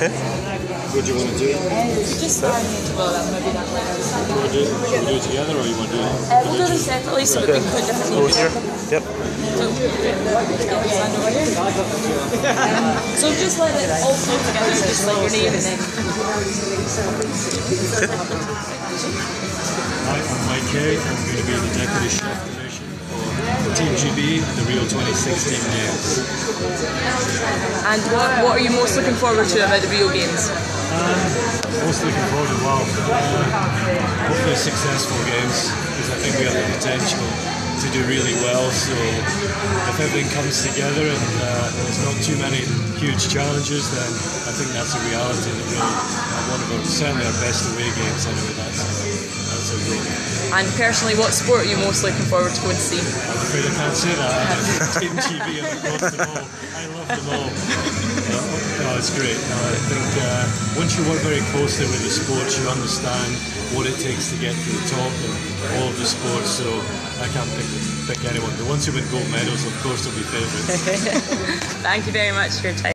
Okay. What do you want to do? Just starting into well, that maybe that way. You want to do it? Should we do it together or you want to do it? Uh, we'll do them separately so that we can put different Go names. here. Yep. So just let it all flow together, just like your name and then. Hi, I'm Mike Hay. I'm going to be the Deputy Chef de Mission for Team GB at the Rio 2016 Games. And what, what are you most looking forward to about the Rio Games? Most looking forward to well, Uh, hopefully successful games because I think we have the potential to do really well. So if everything comes together and uh, there's not too many huge challenges, then I think that's a reality that have one of our certainly our best away games anyway. That's that's goal. And personally, what sport are you most looking forward to going to see? I'm afraid I can't say that. Team GB and across them all. I love them all. No, no, it's great. No, I think uh, once you work very closely with the sports, you understand what it takes to get to the top in all of the sports. So I can't pick, pick anyone. The ones who win gold medals, of course, will be favourites. Thank you very much for your time.